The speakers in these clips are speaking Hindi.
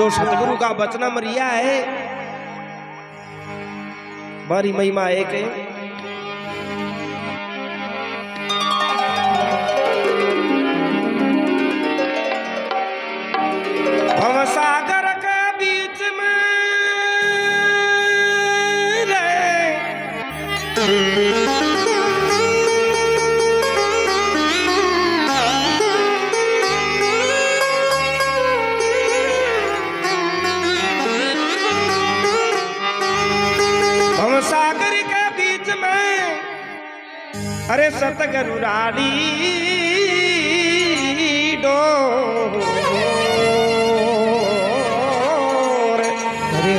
जो सतगुरु का वचनम रिया है बारी महिमा एक है। अरे सतगुरु रानी डोर अरे अरे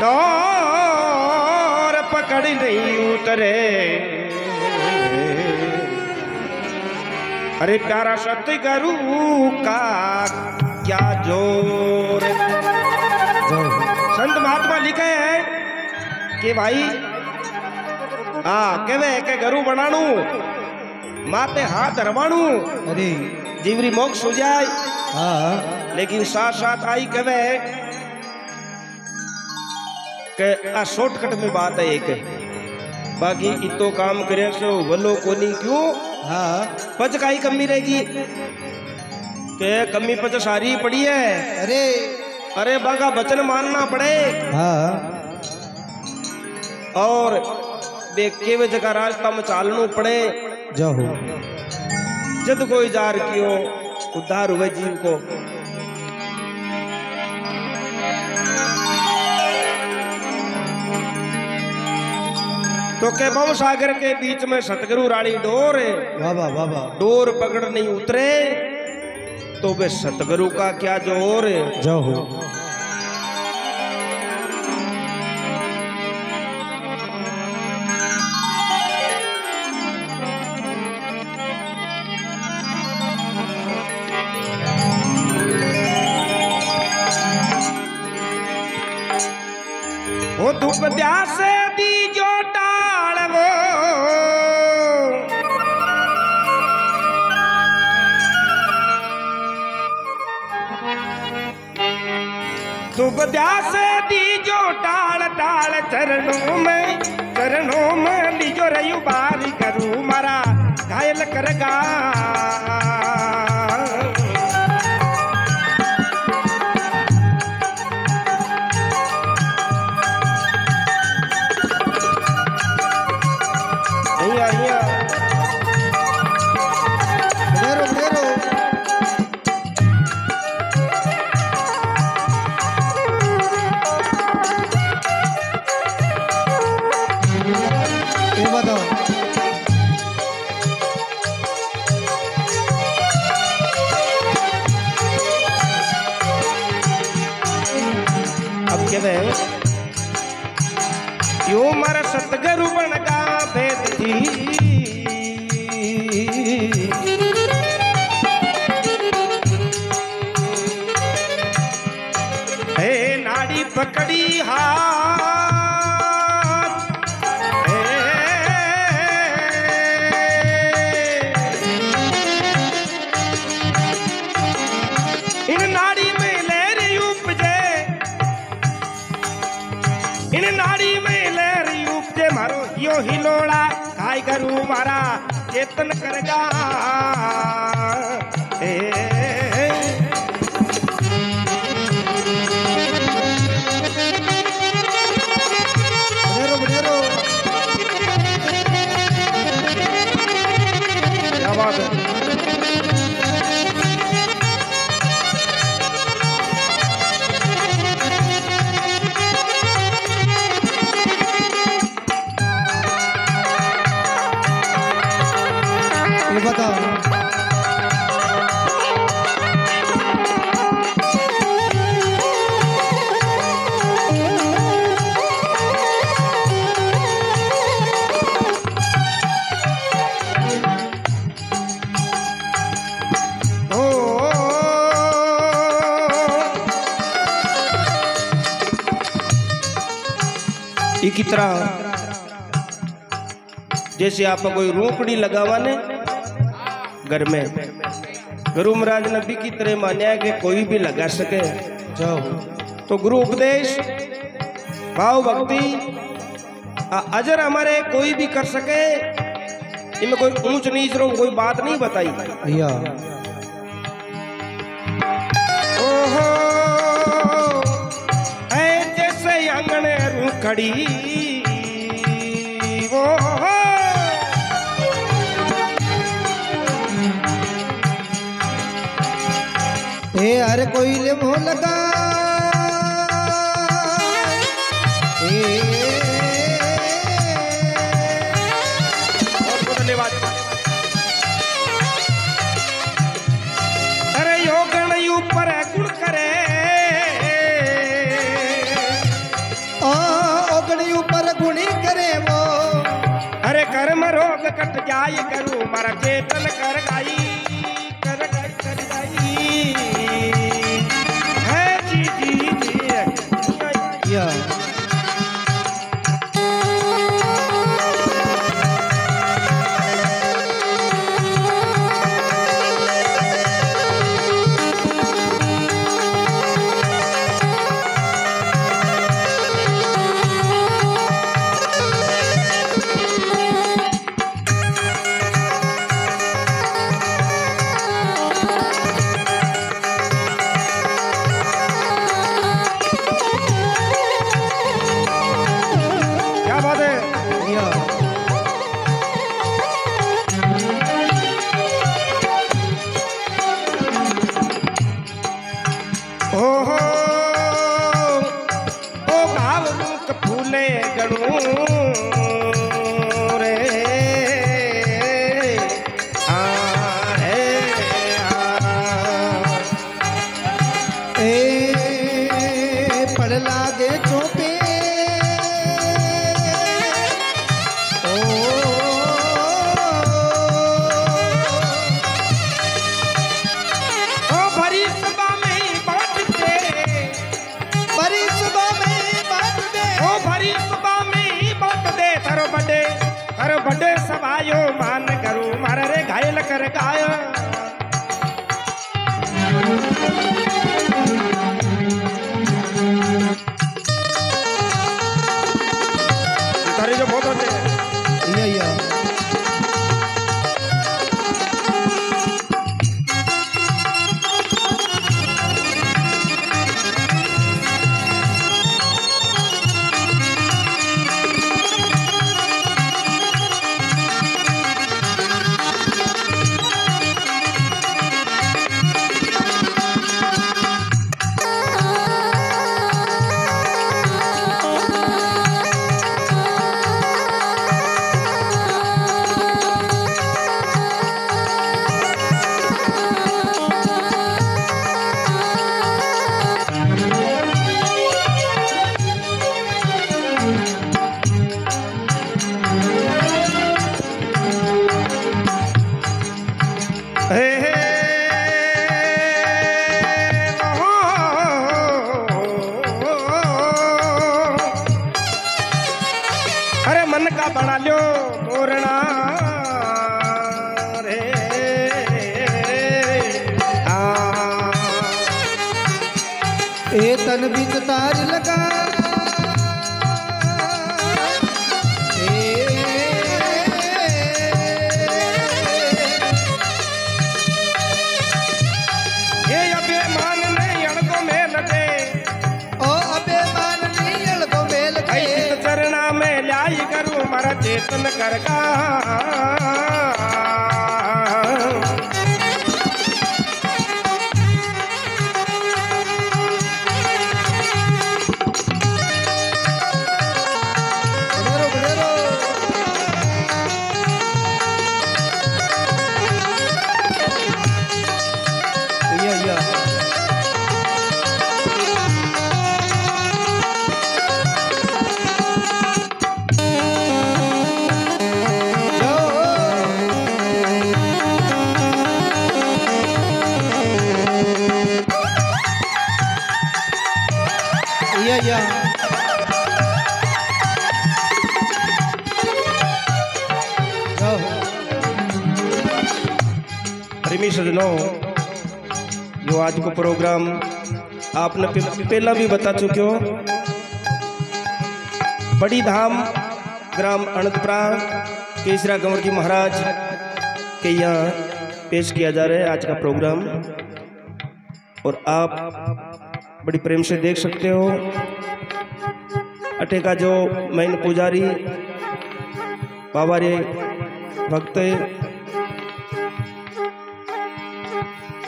डोर पकड़ नहीं उतरे। अरे प्यारा सतगुरु का क्या ज़ोर। संत महात्मा लिखे हैं कि भाई हाँ केवे के गरु बनाणू माते हाथ धरवाणू अरे जीवरी मोक्ष हो जाए हाँ लेकिन साथ साथ आई कवे के आ शॉर्टकट में बात है एक बाकी इतो काम करे सो वलो कोनी क्यों हाँ पच काई कमी रहेगी के कमी पच सारी पड़ी है अरे अरे बागा वचन मानना पड़े हाँ और देख वे जगह रास्ता में चालनू पड़े। जाओ जद कोई जार कियो उद्धार हुए जीव को। तो के भव सागर के बीच में सतगुरु रानी डोर है। बाबा बाबा डोर पकड़ नहीं उतरे तो वे सतगुरु का क्या ज़ोर है? धूप जो टाल वो। धूप ध्यास दीजो टाल टाल चरणों में चरणों में लीजो रयू बारी करूँ मारा, घायल कर गा नाड़ी पकड़ी हाथ। इन नाड़ी में लहर उपजे। इन नाड़ी में लहर उपजे। मारो यो हिलोड़ा। करू मारा चेतन Thank बनेरो की तरह। जैसे आप कोई रोकड़ी लगावा ने घर में गुरु महाराज नबी की तरह मान्या है कि कोई भी लगा सके। जाओ। तो गुरु उपदेश भाव भक्ति अजर हमारे कोई भी कर सके इनमें कोई ऊंच नीच रो कोई बात नहीं बताई। या रूखड़ी वो ए हर कोई ले मोह लगा। जाय करू, मारा चेतन कर गाई कर गाई कर गाई है जी जी जी। या। Hey. तारे जो बहुत या हे को मेल के ऐत चरणा में लाई करूँ मारा चेतन कर का प्रेमी सजनों जो आज को प्रोग्राम आपने पहला भी बता चुके हो। बड़ी धाम, ग्राम अनंतपुरा, केसरा कंवर जी महाराज के यहाँ पेश किया जा रहा है आज का प्रोग्राम। और आप बड़ी प्रेम से देख सकते हो। अटे का जो मैन पुजारी, बाबा रे भक्त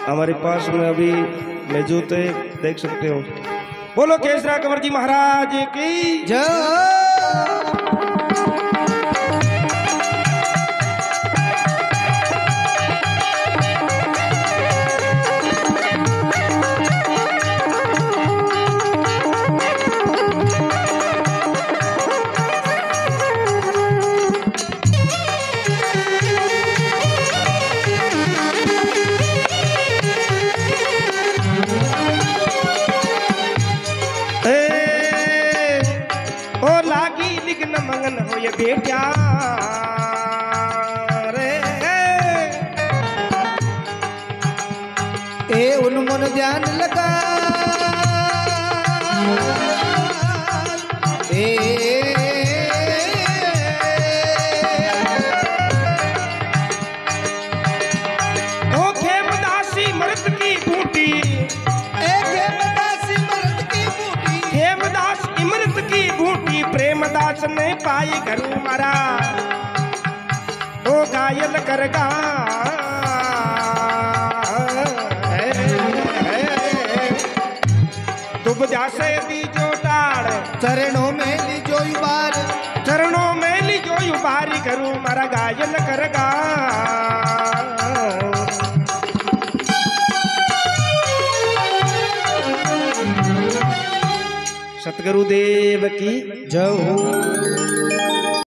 हमारे पास में अभी मौजूद है, देख सकते हो। बोलो केसरा कंवर जी महाराज की जय मंगन हो ये बेटा। प्रेमदास ने पाई घरू मरा। तो घायल करगा दुब जासे बीजो टाड़ चरणों में लीजो बार चरणों में ली जो उबारी करूँ मरा गायल करगा गुरुदेव की जय हो।